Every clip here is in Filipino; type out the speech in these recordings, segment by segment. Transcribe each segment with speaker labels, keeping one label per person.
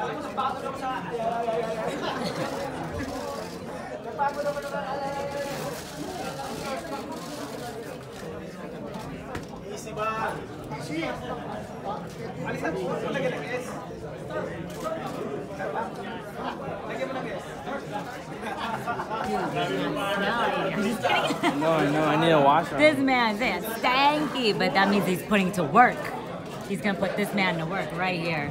Speaker 1: Easy ba? Easy.
Speaker 2: No, no, I need a washer.
Speaker 3: This man, this stanky, but that means he's putting to work. He's gonna put this man to work right here.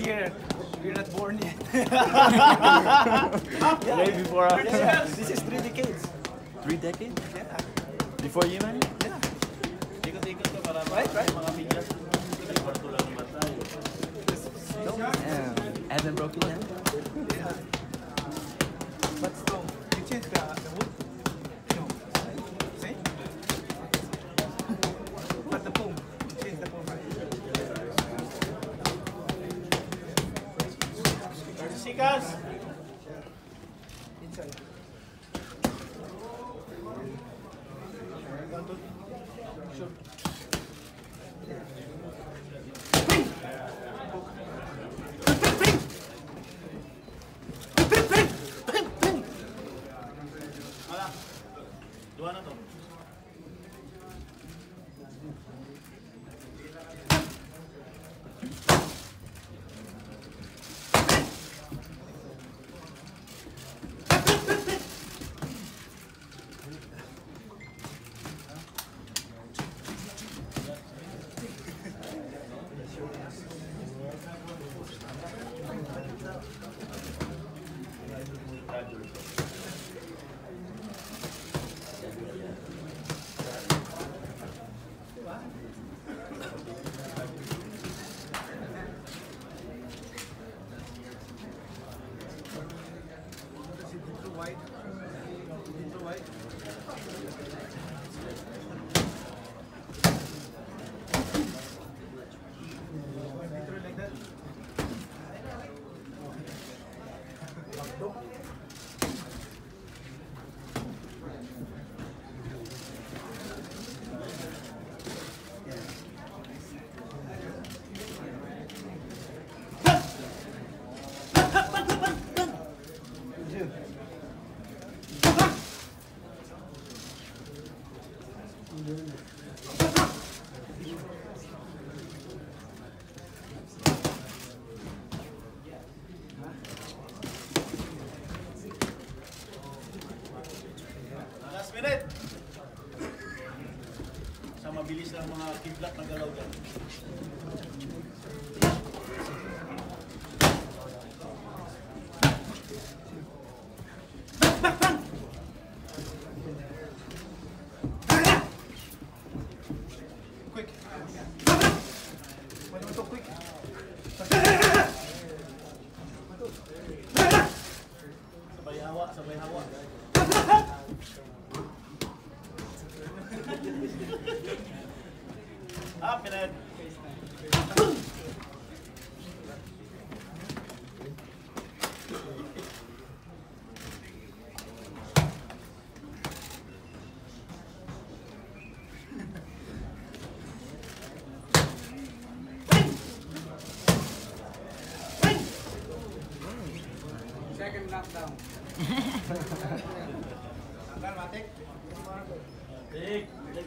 Speaker 1: here. We're not born yet. yeah.
Speaker 2: Way before us.
Speaker 1: Yeah. This is three decades.
Speaker 2: Three decades?
Speaker 1: Yeah.
Speaker 2: Before you, man?
Speaker 1: Yeah. Right, right.
Speaker 2: Yeah. Adam broken down?
Speaker 1: Yeah. But still, you change the wood. Lucas. Inside. One, two. Shoot. Dua na to. graduate ng mga kidlat na galaw dyan. Quick. Pwede mo quick. Sabay hawa, sabay hawa. Up Second knockdown. Tanggal matik. Tik. Tik.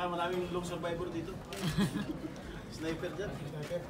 Speaker 1: Tsaka
Speaker 4: maraming long survivor dito. Sniper dyan. Sniper.